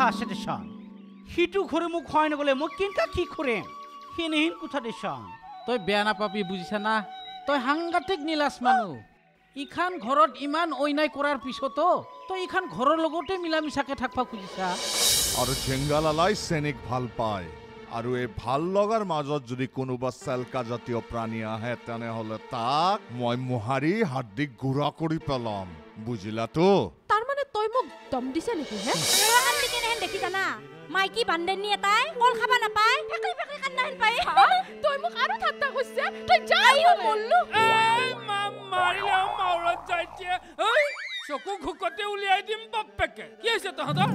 কথা আছে দেচোন সিটো ঘৰে মোক খুৱাই নগ'লে মই কেনেকা কি কৰিম সেনেহেন কথা দেচোন তই বেয়া নাপাবি বুজিছা না তই সাংঘাতিক নীলাজ মানুহ ইখান ঘৰত ইমান অন্যায় কৰাৰ পিছতো তই ইখান ঘৰৰ লগতে মিলা মিছাকে থাকবা খুজিছা আৰু চেংগালালাই চেনিক ভাল পায় আৰু এই ভাল লগাৰ মাজত যদি কোনোবা চেলকা জাতীয় প্ৰাণী আহে তেনেহ'লে তাক মই মোহাৰি হাৰ্দিক গুড়া কৰি পেলাম বুজিলাতো তাৰমানে তই মোক দম দিছে নেকি হে দেখি জানা? মাইকী বান্দেনী এটাই কল খাবা নাপায়? পেকলি পেকলি কান্দাহেন পায়। তই মোক আৰু ঠাট্টা কৰিছে? তই যাই মল্লু। মাৰিলেও মাউৰত এতিয়া। ঐ চকু ঘুকতে উলিয়াই দিম বাপ্পেকে কি হৈছে তহঁতৰ?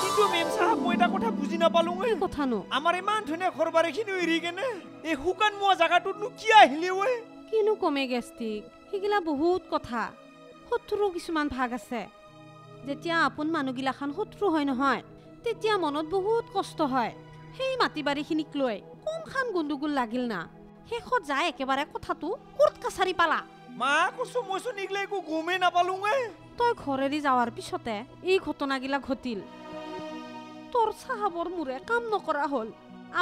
কিন্তু মেম চাহাব মই এটা কথা বুজি নাপালো কি কথানো? আমাৰ ইমান ধুনীয়া ঘৰ বাৰীখিনি এৰি কেনে এই শুকান মোৱা জাগাটোতনো কি আহিলে ঐ কিনো কমে গেষ্টিক? সেইগিলা বহুত কথা। শত্ৰু কিছুমান ভাগ আছে। যেতিয়া আপোন মানুহগিলাখান শত্ৰু হয় নহয় তেতিয়া মনত বহুত কষ্ট হয়। সেই মাটি বাৰীখিনিক লৈ কোনখান গণ্ডগোল লাগিল না? শেষত যায় একেবাৰে কথাটো কোৰ্ট কাছাৰী পালা? মা কৈছো একো গমেই তই ঘৰেদি যাৱাৰ পিছতে এই ঘটনাগিলা ঘটিল। তোৰ চাহাবৰ মোৰে কাম নকৰা হ'ল।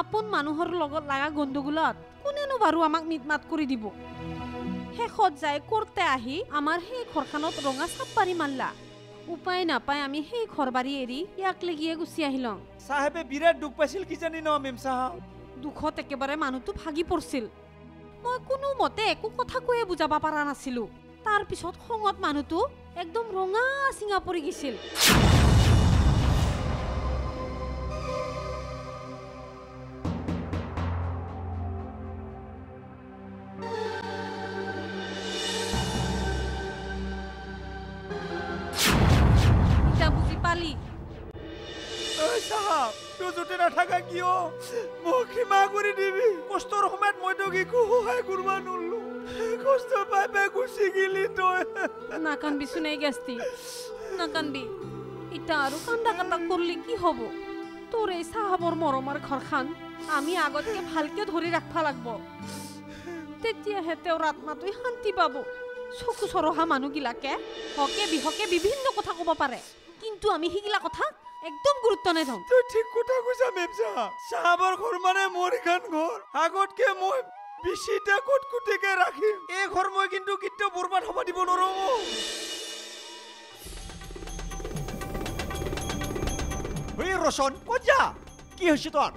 আপোন মানুহৰ লগত লগা গণ্ডগোলত কোনেনো বাৰু আমাক মিটমাত কৰি দিব? শেষত যাই কোৰ্টে আহি আমাৰ সেই ঘৰখনত ৰঙা চাপ পাৰি মাৰলা। উপায় নাপাই আমি সেই ঘৰ বাৰী এৰি ইয়াক লেগিয়ে গুচি আহিলং। চাহেবে বিৰাট দুখ পাইছিল কিজানি ন মেম চাহাব? দুখত একেবাৰে মানুহটো ভাগি পৰিছিল। মই কোনো মতে একো কথা কৈয়ে বুজাব পৰা নাছিলো। তাৰ পিছত খঙত মানুহটো একদম ৰঙা চিঙা পৰি গৈছিল। কিয়? মোক ক্ষমা কৰি দিবি। কষ্টৰ সময়ত মই তোক একো সহায় কৰিব নোৱাৰিলো। কষ্ট পাই পাই গুচি গেলি তই। নাকানবিচোন এই গেষ্টি নাকানবি ইটা আৰু কান্দা কান্দা কৰলি কি হ'ব? তোৰ এই চাহাবৰ মৰমৰ ঘৰখন আমি আগতকে ভালকে ধৰি ৰাখবা লাগব। তেতিয়াহে তেওঁৰ আত্মাটোৱে শান্তি পাব। চকু চৰহা মানুহগিলাকে হকে বিহকে বিভিন্ন কথা ক'ব পাৰে। কিন্তু আমি সেইগিলা কথা একদম গুৰুত্ব নিদিওঁ তই ঠিক কথা কৈছা মেম চাহাব চাহাবৰ ঘৰ মানে মোৰ এখন ঘৰ। আগতকে মই বেছিটা কট কুটিকে ৰাখিম? এই ঘৰ মই কিন্তু কেতিয়াও বৰবাদ হ'ব দিব নোৱাৰো। ঐ ৰচন ক'ত যা? কি হৈছে তোৰ?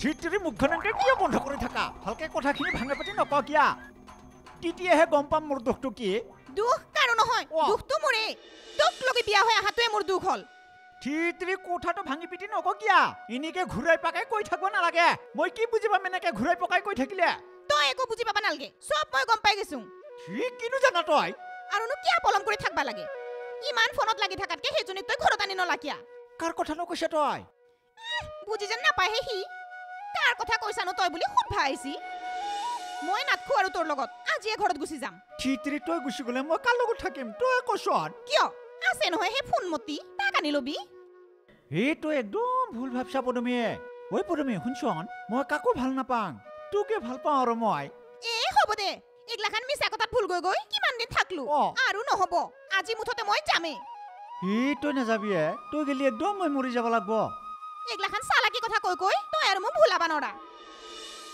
ধীৰতিৰি মুখখন এনেকৈ কিয় বন্ধ কৰি থাকা? ভালকে কথাখিনি ভাঙি পাতি নকওঁ কিয়া? তেতিয়াহে গম পাম মোৰ দুখটো কি? দুখ কাৰো নহয়। দুখটো মোৰে তোক লগে বিয়া হৈ অহাটোৱে মোৰ দুখ হ'ল। ধীৰতিৰি কথাটো ভাঙি পিটি নকওঁ কিয়া? এনেকে ঘূৰাই পকাই কৈ থাকিব নালাগে। মই কি বুজি পাম এনেকে ঘূৰাই পকাই কৈ থাকিলে? তই একো বুজি পাবা নালাগে। চব মই গম পাই গৈছো। সি কিনো জানা তই? আৰুনো কিয় পলম কৰি থাকবা লাগে? ইমান ফোনত লাগি থাকাতকে সেইজনীক তই ঘৰত আনি নলা কিয়া? কাৰ কথানো কৈছে তই? বুজি যেন নাপায়হে সি। কাৰ কথা কৈছানো তই বুলি সুধবা আহিছি। মই নাথকো আৰু তোৰ লগত। আজিয়ে ঘৰত গুচি যাম। ধীৰতিৰি তই গুচি গ'লে মই কাৰ লগত থাকিম? তই কচোন। কিয়? আছে নহয় সেই ফোনমতি। তাক আনি ল'বি এই তই একদম ভুল ভাবছা পদমীয়ে। ঐ পদমী শুনচোন মই কাকো ভাল নাপাং। তোকে ভাল পাওঁ আৰু মই। এ হ'ব দে। এইগিলাখান মিছা কথাত ভুল গৈ গৈ কিমান দিন থাকলো। আৰু নহ'ব। আজি মুঠতে মই যামেই। এই তই নাযাবি হে তই গেলি একদম মই মৰি যাব লাগব। এইগিলাখান চালাকি কথা কৈ কৈ তই আৰু মোক ভুলাবা নৰা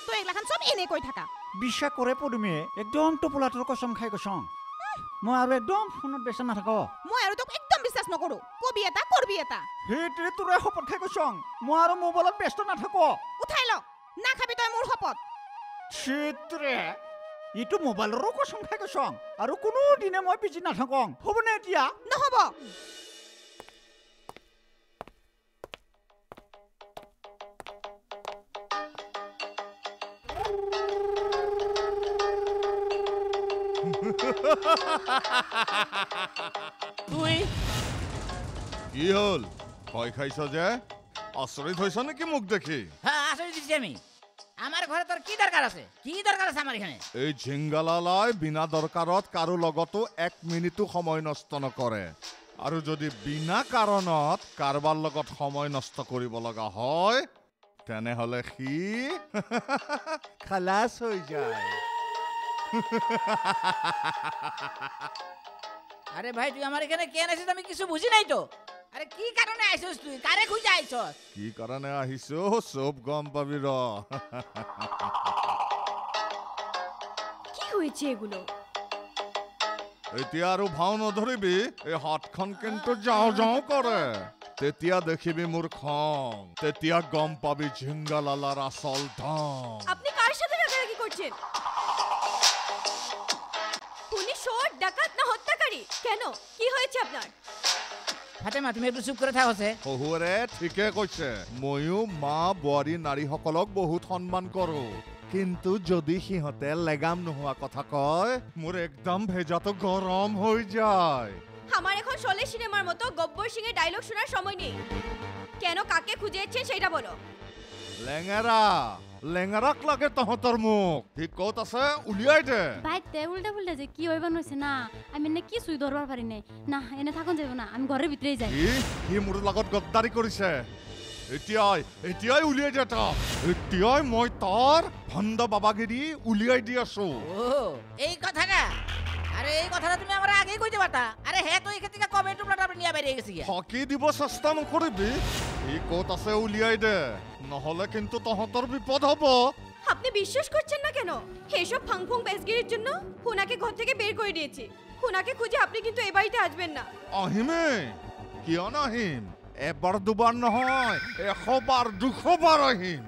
তই এইগিলাখান চব এনেই কৈ থাকা। বিশ্বাস কৰে পদুমীয়ে। একদম টোপোলাটোৰ কচম খাই কচম। মই আৰু একদম ফোনত বেচা নাথাক। মই আৰু তোক বিশ্বাস নকৰো। কবি এটা কৰবি এটা। সেইটোৱে তোৰে শপত খাই কচম মই আৰু মোবাইলত ব্যস্ত নাথাক। উঠাই ল। নাখাবি তই মোৰ শপত সেইটোৰে এইটো মোবাইলৰো কচম খাই কচম আৰু কোনো দিনে মই পিজি নাথাকং। হ'বনে এতিয়া? নহ'ব। তুই কি হ'ল? ভয় খাইছ যে? আচৰিত হৈছ নেকি মোক দেখি? হ্যাঁ আসলে দিচ্ছি আমি। আমার ঘরে তোর কি দরকার আছে? কি দরকার আছে আমার এখানে? এই ঝিংগালালাই বিনা দৰকাৰত কাৰো লগতো এক মিনিটো সময় নষ্ট নকৰে। আৰু যদি বিনা কাৰণত কাৰোবাৰ লগত সময় নষ্ট কৰিব লগা হয় তেনেহ'লে সি খালাচ হৈ যায়। আরে ভাই তুই আমার এখানে কেন আছিস আমি কিছু বুঝি নাই তো। আরে কি কারণে আইছস তুই? কারে খুঁজে আইছস কি কাৰণে আহিছো চব গম পাবি ৰ কি হয়েছে এগুলো? এতিয়া আৰু ভাও নধৰিবি এই হাতখন কিন্তু যাওঁ যাওঁ কৰে তেতিয়া দেখিবি মোৰ খং। তেতিয়া গম পাবি ঝিংগালালাৰ আচল ধন আপনি কার সাথে রাগারাগি করছেন? উনি চোর ডাকাত না হত্যাকারী? কেন? কি হয়েছে আপনার? ফাতেমা তুমি একটু চুপ করে থাকছে শহুৰে ঠিকে কৈছে। ময়ো মা বোৱাৰী নাৰীসকলক বহুত সন্মান কৰো। কিন্তু যদি সিহঁতে লেগাম নোহোৱা কথা কয় মোৰ একদম ভেজাটো গৰম হৈ যায়। আমার এখন শোলে সিনেমার মতো গব্বর সিং এর ডায়লগ শোনার সময় নেই। কেন কাকে খুঁজে যাচ্ছেন সেটা বলো। লেঙেৰা। লেঙেৰাক লাগে তহঁতৰ মোক। সি ক'ত আছে? উলিয়াই দে। বাইতে উল্টা পুল্টা যে কি হইবার নইছে না। আমি এনে কি সুই ধরবার পারি নাই না এনে থাকুন যাব না। আমি ঘরের ভিতরেই যাই। সি মোৰ লগত গদ্দাৰি কৰিছে। এতিয়াই এতিয়াই উলিয়াই দে তাক। এতিয়াই মই তাৰ ভণ্ড বাবাগিৰি উলিয়াই দি আছো। ও এই কথাটা। আরে এই কথাটা তুমি আমার আগে কইতে পারতা আরে হ্যাঁ তো এখান থেকে কবে টুকরাটা নিয়ে বেরিয়ে গেছি গিয়া ফাঁকি দিব চেষ্টা নকৰিবি। সি ক'ত আছে উলিয়াই দে। নহ'লে কিন্তু তহঁতৰ বিপদ হ'ব। আপনি বিশ্বাস করছেন না কেন? এসব ফাংফুং বেসগিরির জন্য হুনাকে ঘর থেকে বের করে দিয়েছি। হুনাকে খুঁজে আপনি কিন্তু এ বাড়িতে আসবেন না। আহিমেই কিয় নাহিম? এবাৰ দুবাৰ নহয় এশ বাৰ দুশ বাৰ আহিম।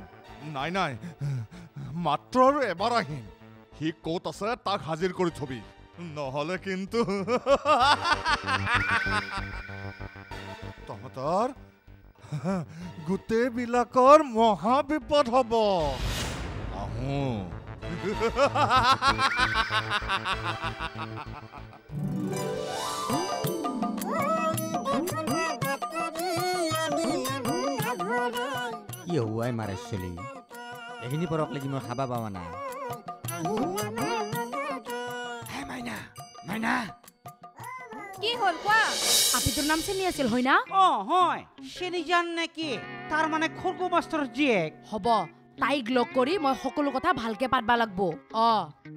নাই নাই মাত্ৰ আৰু এবাৰ আহিম। সি ক'ত আছে তাক হাজিৰ কৰি থবি। নহ'লে কিন্তু তহঁতৰ গোটেইবিলাকৰ মহা বিপদ হ'ব। আহোঁ। কি মাৰে চলি এইখিনি পৰক লাগি মই খাবা পাৱা নাই হে মাইনা মাইনা কি হল আপনি তোর নাম চিনি আছিল হয় না? অ হয়। চেনি জান নেকি তাৰ মানে খৰ্গু মাষ্টৰ জীয়েক। হ'ব তাইক লগ কৰি মই সকলো কথা ভালকে পাতবা লাগব। অ।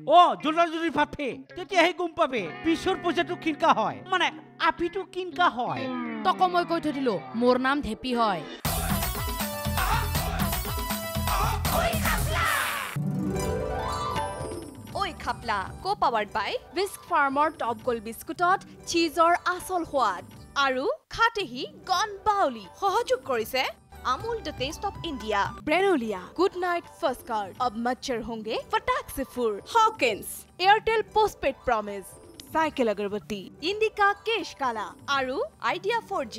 অ জুৰি তেতিয়াহে গম পাবে পিছৰ পইচাটো কিনকা হয়। মানে আপিটো কিনকা হয়। তক মই কৈ থৈ দিলো মোৰ নাম ধেপি হয়। খাপলা কো পাৱাৰ্ড বাই বিস্ক ফাৰ্মৰ টপ গোল্ড বিস্কুটত চীজৰ আচল সোৱাদ আৰু খাটেহি গন বাউলি সহযোগ কৰিছে Amul the taste of India ব্ৰেনলিয়া good night ফস্কাৰ of মচ্ছৰ হোংগে ফটাক से फुर Hawkins Airtel postpaid promise cycle agarbatti Indica केश काला আৰু আইডিয়া 4G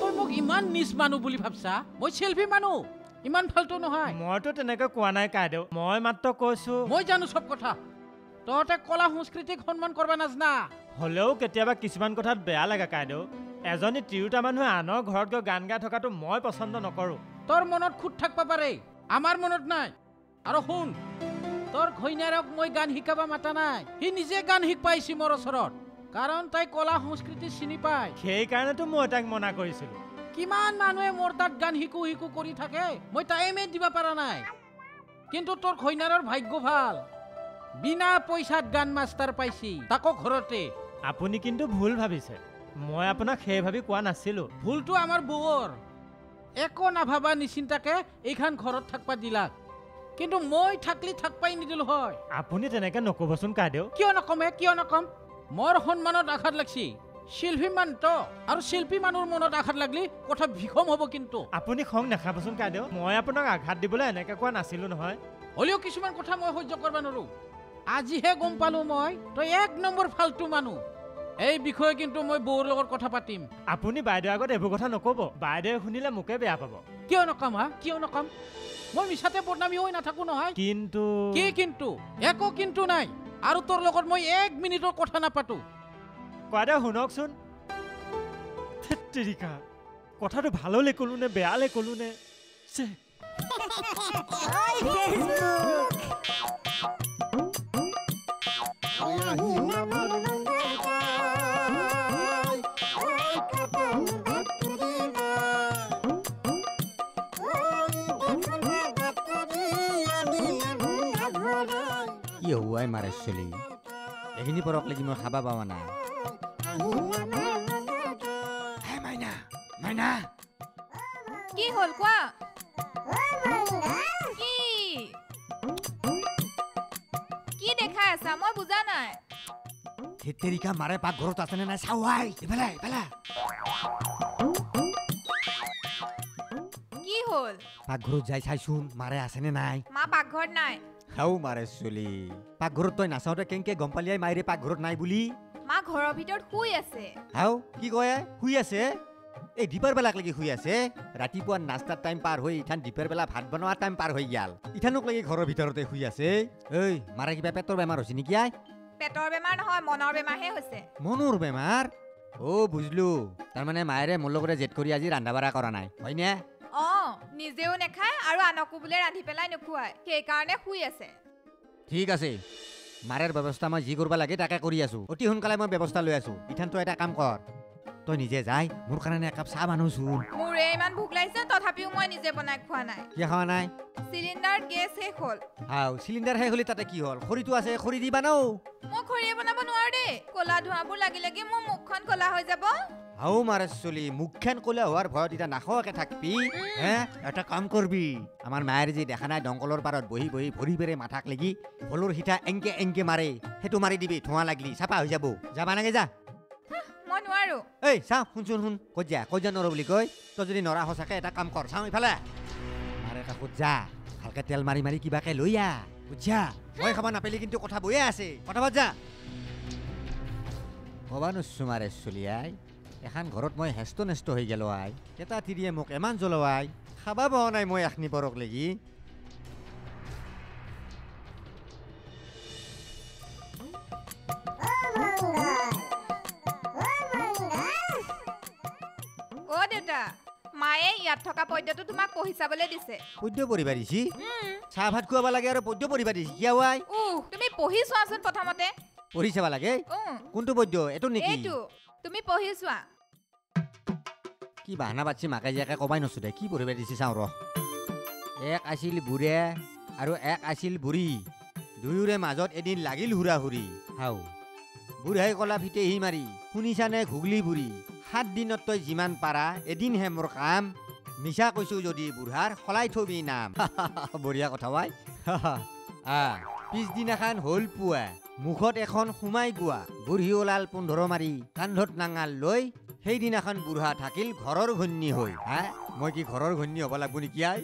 তই মোক ইমান নিজ মানুহ বুলি ভাবছা মই চেল্ফি মানুহ ইমান ফাল্টু নহয়। মইতো তেনেকৈ কোৱা নাই কাইদেউ। মই মাত্ৰ কৈছো মই জানো চব কথা। তহঁতে কলা সংস্কৃতিক সন্মান কৰবা নাজনা। হ'লেও কেতিয়াবা কিছুমান কথাত বেয়া লাগে কাইদেউ। এজনী তিৰোতা মানুহে আনৰ ঘৰত গৈ গান গাই থকাটো মই পচন্দ নকৰোঁ। তোৰ মনত খুট থাকবা পাৰে। আমাৰ মনত নাই। আৰু শুন তোৰ ঘৈণীয়েৰক মই গান শিকাব মাতা নাই। সি নিজে গান শিকবা আহিছি মোৰ ওচৰত। কাৰণ তাই কলা সংস্কৃতি চিনি পায়। সেইকাৰণেতো মই তাইক মনা কৰিছিলোঁ। কিমান মানুহে মোৰ তাত গান শিকো শিকো কৰি থাকে? মই টাইমে দিব পৰা নাই। কিন্তু তোৰ ঘৈণীয়াৰৰ ভাগ্য ভাল। বিনা পইচাত গান মাষ্টাৰ পাইছি তাকো ঘৰতে। আপুনি কিন্তু ভুল ভাবিছে। মই আপোনাক সেই ভাবি কোৱা নাছিলোঁ। ভুলটো আমাৰ বৌৰ। একো নাভাবা নিচিন্তাকে এইখন ঘৰত থাকবা দিলাক কিন্তু মই থাকলি থাকবাই নিদিলো হয়। আপুনি তেনেকৈ নক'বচোন কাইদেউ। কিয় নকমে কিয় নকম? মোৰ সন্মানত আঘাত লাগছি। শিল্পী মানটো আৰু শিল্পী মানুহৰ মনত আঘাত লাগলি কথা ভীষম হ'ব কিন্তু। আপুনি খং নাখাবচোন কাইদেউ মই আপোনাক আঘাত দিবলৈ এনেকৈ কোৱা নাছিলোঁ নহয়। হ'লেও কিছুমান কথা মই সহ্য কৰিব নোৱাৰো। আজিহে গম পালো মই তই এক নম্বৰ ফাল্টু মানুহ। এই বিষয়ে কিন্তু মই বৌৰ লগত কথা পাতিম। আপুনি বাইদেউৰ আগত এইবোৰ কথা নক'ব বাইদেৱে শুনিলে মোকে বেয়া পাব। কিয় নকম হা? কিয় নকম? মই মিছাতে বদনামী হৈ নাথাকো নহয়। কিন্তু কি কিন্তু? একো কিন্তু নাই। আৰু তোৰ লগত মই এক মিনিটৰ কথা নাপাতো। বাইদেউ শুনকচোন। তেৰিকা কথাটো ভাললৈ ক'লো নে বেয়ালৈ ক'লো নে কি হুৱাই মাৰে চলি এইখিনি পৰক লাগি মই খাবা পাৱা নাই। হে মাইনা মাইনা কি হ'ল কোৱা কি কি দেখাই আছা মই বুজা নাই থেতেৰিকা মাৰে পাকঘৰত আছেনে নাই চাৱাই ইফালে ইফালে কি হ'ল পাকঘৰত যাই চাইচোন মাৰে আছেনে নাই মা পাকঘৰত নাই হাও মাৰে চলি পাকঘৰত তই নাচাওঁতে কেনেকে গম পালিয়াই মাইৰে পাকঘৰত নাই বুলি মা ঘৰৰ ভিতৰত শুই আছে। হাও কি কয়? শুই আছে? এই দীপাৰ বেলাক লাগি শুই আছে। ৰাতিপুৱা নাস্তাৰ টাইম পাৰ হৈ ইথান দীপাৰ বেলা ভাত বনোৱাৰ টাইম পাৰ হৈ গেল ইথানক লাগি ঘৰৰ ভিতৰতে শুই আছে। ঐ মাৰে কিবা পেটৰ বেমাৰ হৈছে নেকি আই? পেটৰ বেমাৰ নহয় মনৰ বেমাৰহে হৈছে। মনৰ বেমাৰ? অ' বুজলো। তাৰমানে মায়েৰে মোৰ লগতে জেদ কৰি আজি ৰান্ধা বাঢ়া কৰা নাই। হয়নে অ নিজেও নেখায় আৰু আনকো বোলে ৰান্ধি পেলাই নোখোৱায়। সেইকাৰণে শুই আছে। ঠিক আছে। মাৰেৰ ব্যৱস্থা মই যি কৰিব লাগে তাকে কৰি আছো। অতি সোনকালে মই ব্যৱস্থা লৈ আছো। ইথান তই এটা কাম কৰ। তই নিজে যাই মোৰ কাৰণে একাপ চাহ বানোচোন মোৰে ইমান ভোক লাগিছে তথাপিও মই নিজে বনাই খোৱা নাই। কিয় খোৱা নাই? চিলিণ্ডাৰ গেছ শেষ হ'ল। হাও চিলিণ্ডাৰ শেষ হ'লে তাতে কি হ'ল? খৰিটো আছে খৰি দি বানাও। মই খৰিয়ে বনাব নোৱাৰো দেই। ক'লা ধোঁৱাবোৰ লাগি লাগি মোৰ মুখখন ক'লা হৈ যাব? হাও মাৰে চলি মুখখন ক'লা হোৱাৰ ভয়ত এতিয়া নাখোৱাকে থাকবি হে এটা কাম কৰবি আমাৰ মায়েৰ যি দেখা নাই দংকলৰ পাৰত বহি বহি ভৰি পেৰে মাথাক লাগি ভলৰ সিঠা এংকে এংকে মাৰে সেইটো মাৰি দিবি ধোঁৱা লাগলি চাফা হৈ যাব যাবা নাগে যা মই নোৱাৰো এই চা শুনচোন শুন ক'ত যা ক'ত যা নৰ বুলি কয় তই যদি নৰা সঁচাকে এটা কাম কৰ চাওঁ ইফালে মাৰে কাষত যা ভালকে তেল মাৰি মাৰি কিবাকে লৈ আহ বুজিছা মই খাব নাপালি কিন্তু কথা বয়ে আছে কথা পাত যা ক'বা নুচো মাৰে চলিয়াই এখন ঘৰত মই হেষ্ট নেষ্ট হৈ গেলো আই। এটা তিৰিয়ে মোক ইমান জ্বলোৱাই খাবা পোৱা নাই মই এখনি পৰক লাগি। অ দেউতা মায়ে ইয়াত থকা পদ্যটো তোমাক পঢ়ি চাবলৈ দিছে। পদ্য পঢ়িবা দিছি? চাহ ভাত খুৱাব লাগে আৰু পদ্য পঢ়িবা দিছি কিয় উহ তুমি পঢ়ি চোৱাচোন প্ৰথমতে। পঢ়ি চাব লাগে? কোনটো পদ্য? এইটো নেকি? এইটো তুমি পঢ়ি চোৱা। কি বাহানা পাতিছি মাকে জীয়াকে কবাই দে কি পঢ়িব দিছি চাওঁ ৰহ এক আছিল বুঢ়ে আৰু এক আছিল বুঢ়ী। দুয়োৰে মাজত এদিন লাগিল হুৰা হুৰি হাও বুঢ়াই কলা ফিটেহি মাৰি শুনিছানে ঘুগলি বুঢ়ী? সাত দিনত তই যিমান পাৰা এদিনহে মোৰ কাম। মিছা কৈছো যদি বুঢ়াৰ সলাই থবি নাম। বঢ়িয়া কথা বাই আহ পিছদিনাখন হ'ল পুৱা। মুখত এখন সোমাই গোৱা। বুঢ়ী ওলাল পোন্ধৰ মাৰি কান্ধত নাঙাল লৈ সেইদিনাখন বুঢ়া থাকিল ঘৰৰ ঘৈণী হৈ হা? মই কি ঘৰৰ ঘৈণী হ'ব লাগব নেকি আই?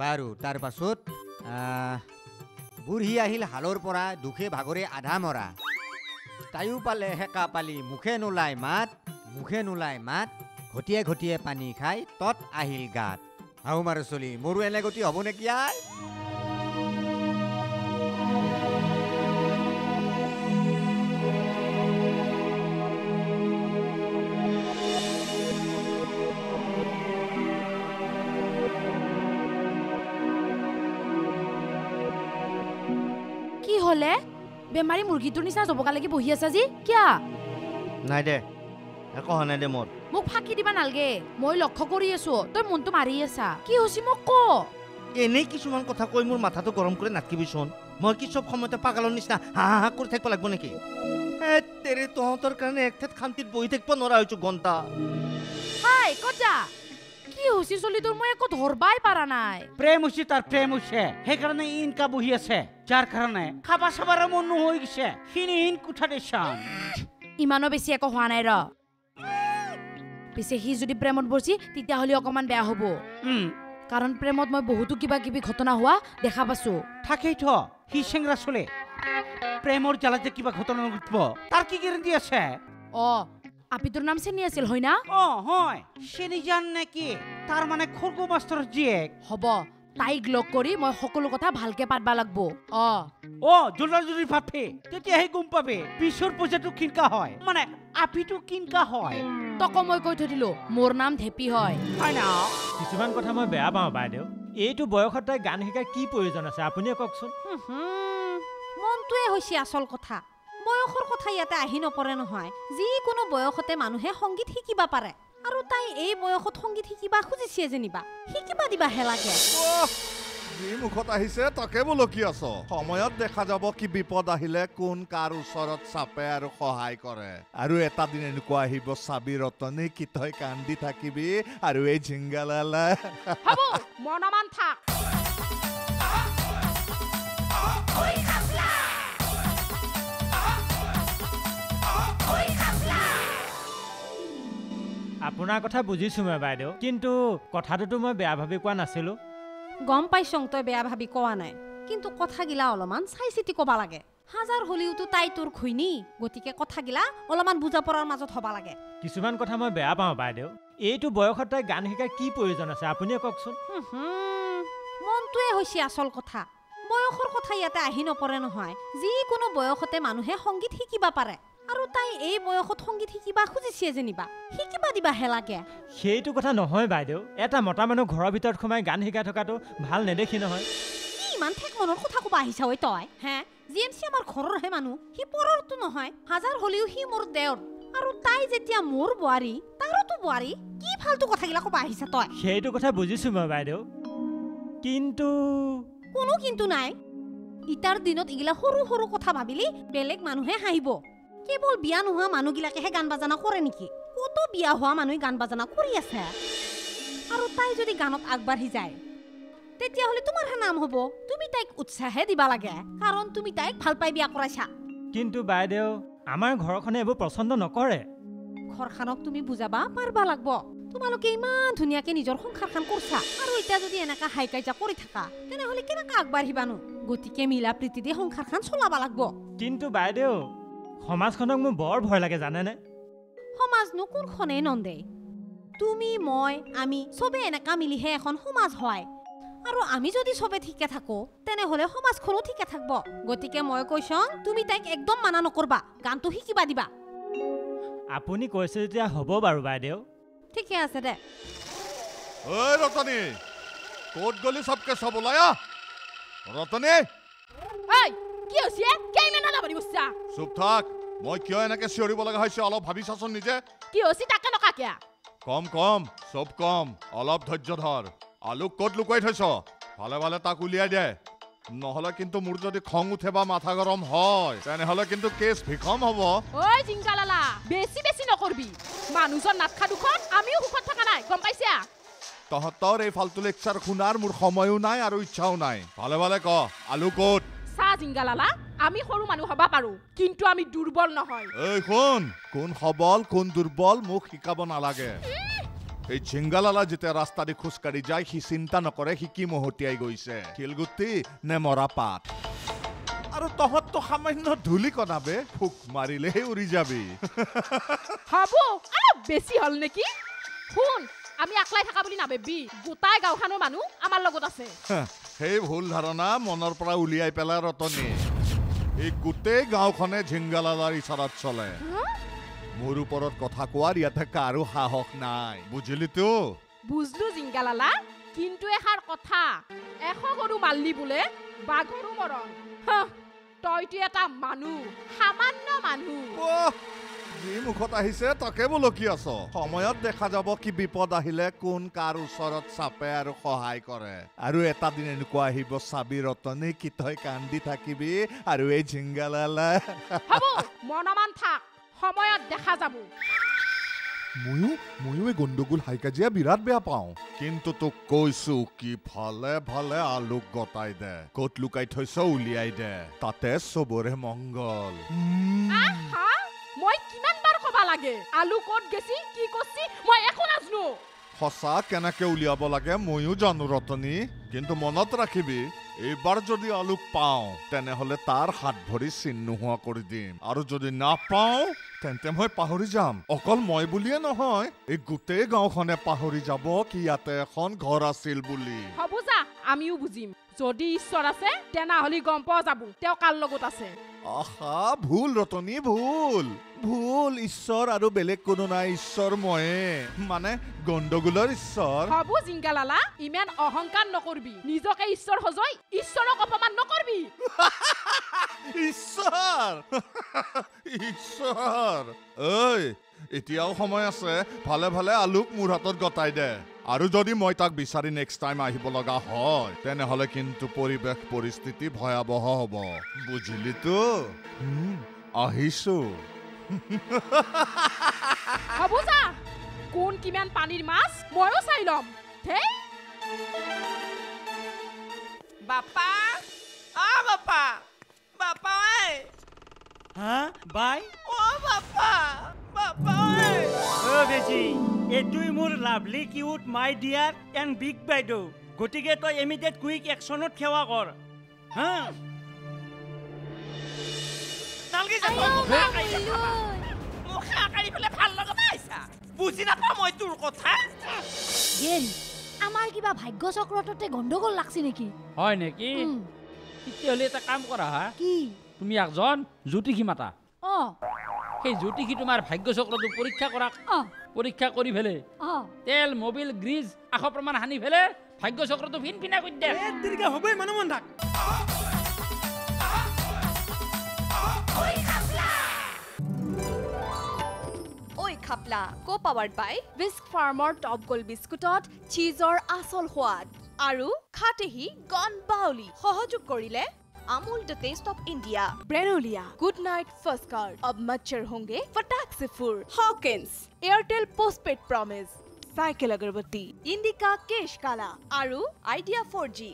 বাৰু তাৰ পাছত বুঢ়ী আহিল হালৰ পৰা দুখে ভাগৰে আধা মৰা। তাইও পালে হেকা পালি মুখে নোলাই মাত মুখে নোলাই মাত ঘটিয়ে ঘটিয়ে পানী খাই তত আহিল গাত। হাও মাৰো চলি মোৰো এনে গতি হ'ব নেকি আই? হলে বেমাৰী মুৰ্গীটোৰ নিচিনা জবকা লাগি বহি আছা যি কিয়া? নাই দে একো হোৱা নাই দে মোৰ। মোক ফাঁকি দিবা নালগে মই লক্ষ্য কৰি আছো তই মনটো মাৰি আছা। কি হৈছে মোক ক? এনেই কিছুমান কথা কৈ মোৰ মাথাটো গৰম কৰি নাথাকিবিচোন মই কি চব সময়তে পাগলৰ নিচিনা হা হা কৰি থাকিব লাগিব নেকি? তেৰে তহঁতৰ কাৰণে এক ঠাইত শান্তিত বহি থাকিব নোৱাৰা হৈছো ঘণ্টা হাই ক'ত যা? কি হৈছে চলি তোৰ মই একো ধৰবাই পাৰা নাই প্ৰেম হৈছে তাৰ প্ৰেম হৈছে সেইকাৰণে ইনকা বহি আছে যাৰ কাৰণে খাবা চাবাৰ মন নোহৈ গৈছে সিনি ইন কোঠাতে চাম ইমানো বেছি একো হোৱা নাই ৰ পিছে সি যদি প্ৰেমত বৰছি তেতিয়াহ'লে অকণমান বেয়া হ'ব কাৰণ প্ৰেমত মই বহুতো কিবা কিবি ঘটনা হোৱা দেখা পাইছো থাকেইতো সি চেংৰা চলে প্ৰেমৰ জ্বালাতে কিবা ঘটনা ঘটিব তাৰ কি গেৰেণ্টি আছে অ আপিটোৰ নাম চেনি আছিল হয় না? অ হয়। চেনি জান নেকি তাৰ মানে খৰ্গু মাষ্টৰৰ জীয়েক। হ'ব তাইক লগ কৰি মই সকলো কথা ভালকে পাতবা লাগব। অ। অ জোলা জুলি ভাবে তেতিয়াহে গম পাবে পিছৰ পইচাটো কিনকা হয়। মানে আপিটো কিনকা হয়। তক মই কৈ থৈ দিলো মোৰ নাম ধেপি হয়। হয় না? কিছুমান কথা মই বেয়া পাওঁ বাইদেউ। এইটো বয়সত তাই গান শিকাৰ কি প্ৰয়োজন আছে আপুনিয়ে কওকচোন। মনটোৱে হৈছে আচল কথা। বয়সৰ কথা ইয়াতে আহি নপৰে নহয়। যিকোনো বয়সতে মানুহে সংগীত শিকিব পাৰে। আৰু তাই এই বয়সত সংগীত শিকিবা খুজিছে যেনিবা। শিকিবা দিবাহে লাগে যি মুখত আহিছে তাকে বলকি আছ। সময়ত দেখা যাব কি বিপদ আহিলে কোন কাৰ ওচৰত চাপে আৰু সহায় কৰে। আৰু এটা দিন এনেকুৱা আহিব চাবি ৰতনী কি তই কান্দি থাকিবি আৰু এই ঝিংগালালা। হ'ব মনমান থাক। আপোনাৰ কথা বুজিছোঁ মই বাইদেউ। কিন্তু কথাটোতো মই বেয়া ভাবি কোৱা নাছিলোঁ। গম পাইছং তই বেয়া ভাবি কোৱা নাই। কিন্তু কথাগিলা অলপমান চাই চিতি ক'বা লাগে। হাজাৰ হ'লেওতো তাই তোৰ ঘৈণী গতিকে কথাগিলা অলপমান বুজা পৰাৰ মাজত হ'বা লাগে। কিছুমান কথা মই বেয়া পাওঁ বাইদেউ। এইটো বয়সত তাই গান শিকাৰ কি প্ৰয়োজন আছে আপুনিয়ে কওকচোন। মনটোৱে হৈছে আচল কথা। বয়সৰ কথা ইয়াতে আহি নপৰে নহয়। যিকোনো বয়সতে মানুহে সংগীত শিকিবা পাৰে। আৰু তাই এই বয়সত সংগীত শিকিবা খুজিছে যেনিবা। শিকিবা দিবাহে লাগে সেইটো কথা নহয় বাইদেউ। এটা মতা মানুহ ঘৰৰ ভিতৰত সোমাই গান শিকাই থকাটো ভাল নেদেখি নহয়। কি ইমান ঠেক মনৰ কথা ক'বা আহিছা ঐ তই হে? জি এন চি আমাৰ ঘৰৰহে মানুহ। সি পৰৰতো নহয় হাজাৰ হ'লেও সি মোৰ দেওৰ আৰু তাই যেতিয়া মোৰ বোৱাৰী তাৰোতো বোৱাৰী। কি ফাল্টু কথাগিলা ক'বা আহিছা তই? সেইটো কথা বুজিছোঁ মই বাইদেউ। কিন্তু কোনো কিন্তু নাই। ইটাৰ দিনত এইগিলা সৰু সৰু কথা ভাবিলি বেলেগ মানুহে হাঁহিব। কেৱল বিয়া নোহোৱা মানুহগিলাকেহে গান বাজানা কৰে নেকি? কতো বিয়া হোৱা মানুহে গান বাজানা কৰি আছে। আৰু তাই যদি গানত আগবাঢ়ি যায় তেতিয়াহ'লে তোমাৰহে নাম হ'ব। তুমি তাইক উৎসাহে দিবা লাগে কাৰণ তুমি তাইক ভাল পাই বিয়া কৰাইছা। কিন্তু বাইদেউ আমাৰ ঘৰখনে এইবোৰ পচন্দ নকৰে। ঘৰখনক তুমি বুজাবা পাৰবা লাগব। তোমালোকে ইমান ধুনীয়াকে নিজৰ সংসাৰখন কৰছা। আৰু এতিয়া যদি এনেকা হাই কাইজা কৰি থাকা তেনেহ'লে কেনেকা আগবাঢ়িবানো? গতিকে মিলা প্ৰীতি দি সংসাৰখন চলাবা লাগব। কিন্তু বাইদেউ সমাজখনক মোৰ বৰ ভয় লাগে জানেনে? সমাজনো কোনখনেই নন্দে। তুমি মই আমি চবে এনেকা মিলিহে এখন সমাজ হয়। আৰু আমি যদি চবে ঠিকে থাকো তেনেহ'লে সমাজখনো ঠিকে থাকব। গতিকে মই কৈছং তুমি তাইক একদম মানা নকৰবা গানটো শিকিবা দিবা। আপুনি কৈছে যেতিয়া হ'ব বাৰু বাইদেউ। ঠিকে আছে দে। ঐ ৰতনী ক'ত গলি চবকে চব ওলাই আহ? ৰতনী! ঐ কি হৈছে? কেইমান হলা বুলি কৈছা চুপ থাক। মই কিয় এনেকে চিঞৰিব লগা হৈছে? অলপ ভাবি চাচোন নিজে। কি হৈছে তাকে নকা কিয়া? কম কম চব কম। অলপ ধৈৰ্য ধৰ। আলুক ক'ত লুকুৱাই থৈছ? ভালে ভালে তাক উলিয়াই দে। নহ'লে কিন্তু মোৰ যদি খং উঠে বা মাথা গৰম হয় তেনেহ'লে কিন্তু কেছ ভিষম হ'ব। ঐ জিংগালালা বেছি বেছি নকৰবি। মানুহজন নাটখা দুখন আমিও সুখত থকা নাই গম পাইছা? তহঁতৰ এই ফাল্টু লেকচাৰ শুনাৰ মোৰ সময়ো নাই আৰু ইচ্ছাও নাই। ভালে ভালে ক আলু ক'ত? চা জিংগালালা আমি সৰু মানুহ হবা পাৰো কিন্তু আমি দুৰ্বল নহয়। এই শুন কোন সবল কোন দুৰ্বল মোক শিকাব নালাগে। এই ঝিংগালালা যেতিয়া ৰাস্তা দি খোজকাঢ়ি যায় সি চিন্তা নকৰে সি কি মহতিয়াই গৈছে। শিলগুটি নে মৰা পাত আৰু তহঁততো সামান্য ধূলি কণাবে ফুক মাৰিলেহে উৰি যাবি। হ'ব অলপ বেছি হ'ল নেকি? শুন আমি আকলাই থকা বুলি নাভাবি গোটাই গাঁওখনৰ মানুহ আমাৰ লগত আছে। সেই ভুল ধাৰণা মনৰ পৰা উলিয়াই পেলাই ৰতনী। এই গোটেই গাঁওখনে ঝিংগালালাৰ ইচাৰাত চলে। মোৰ ওপৰত কথা কোৱাৰ ইয়াতে কাৰো সাহস নাই বুজিলিতো বুজলো জিংগালালা কিন্তু এষাৰ কথা। এশ গৰু মাল্লি বোলে বাঘৰো মৰণ। তইতো এটা মানুহ সামান্য মানুহ। যি মুখত আহিছে তাকে বলকি আছ। সময়ত দেখা যাব কি বিপদ আহিলে কোন কাৰ ওচৰত চাপে আৰু সহায় কৰে। আৰু এটা দিন এনেকুৱা আহিব চাবি ৰতনী কি তই কান্দি থাকিবি আৰু এই ঝিংগালালা। হ'ব মনমান থাক সময়ত দেখা যাব। ময়ো ময়ো এই গণ্ডগোল হাই কাজিয়া বিৰাট বেয়া পাওঁ। কিন্তু তোক কৈছো কি ভালে ভালে আলুক গতাই দে ক'ত লুকাই থৈছ উলিয়াই দে তাতে চবৰে মংগল। লাগে। আলু ক'ত গেছি কি কৰছি মই একো নাজনো। সঁচা কেনেকে উলিয়াব লাগে ময়ো জানো ৰতনী। কিন্তু মনত ৰাখিবি এইবাৰ যদি আলুক পাওঁ তেনেহলে তাৰ হাত ভৰি চিন নোহোৱা কৰি দিম। আৰু যদি নাপাওঁ তেন্তে মই পাহৰি যাম। অকল মই বুলিয়ে নহয় এই গোটেই গাঁওখনে পাহৰি যাব কি ইয়াতে এখন ঘৰ আছিল বুলি। হ'ব যা আমিও বুজিম। যদি ঈশ্বৰ আছে তেনেহ'লে গম পোৱা যাব তেওঁ কাৰ লগত আছে। আহা ভুল ৰতনী ভুল। ভুল ঈশ্বৰ আৰু বেলেগ কোনো নাই ঈশ্বৰ ময়ে মানে গণ্ডগোলৰ ঈশ্বৰ। হ'ব জিংগালালা ইমান অহংকাৰ নকৰবি। নিজকে ঈশ্বৰ সজই ঈশ্বৰক অপমান নকৰবি। ঈশ্বৰ! ঈশ্বৰ! ঐ এতিয়াও সময় আছে ভালে ভালে আলুক মোৰ হাতত গতাই দে। আৰু যদি মই তাক বিচাৰি নেক্সট টাইম আহিব লগা হয় তেনেহ'লে কিন্তু পৰিৱেশ পৰিস্থিতি ভয়াৱহ হ'ব। বুজিলিতো আহিছো। হ'ব যা কোন কিমান পানীৰ মাছ? ময়ো চাই ল'ম। ধেই বাপা অ বাপা বাপা ঐ। হা বাই? অ বাপা বাপা ঐ। অ বেজি এইটোই মোৰ lovely cute my dear and big বাইদেউ। গতিকে তই ইমিডিয়েট কুইক একশ্যনত সেৱা কৰ। হা? নালগে যাব মুখা কাঢ়ি থাকা। মুখা কাঢ়ি পেলাই ভাল লগা পাইছা বুজি নাপাওঁ মই তোৰ কথা গেল আমাৰ কিবা ভাগ্য চক্ৰটোতে গণ্ডগোল লাগছে নেকি হয় নেকি তেতিয়াহ'লে এটা কাম কৰা হা কি তুমি একজন জ্যোতিষী মাতা অ সেই জ্যোতিষী তোমাৰ ভাগ্য চক্ৰটো পৰীক্ষা কৰা অ পৰীক্ষা কৰি ফেলে অ তেল মবিল গ্ৰীজ আশ প্ৰমাণ সানি ফেলে ভাগ্য চক্ৰটো ভিন ভিনা কৰি দে হ'বই মানুহ মন থাক ঐ খাপলা কো পাৱাৰ্ড বাই বিস্ক ফাৰ্মৰ টপ গ'ল্ড বিস্কুটত চীজৰ আচল সোৱাদ আৰু খাটেহি গন বাউলি সহযোগ কৰিলে Amul the taste of India ব্ৰেনলিয়া good night ফস্কাৰ of মচ্ছৰ হোংগে ফটাক से फुर Hawkins Airtel postpaid promise cycle agarbatti Indica केश काला আৰু আইডিয়া ফ'ৰ জি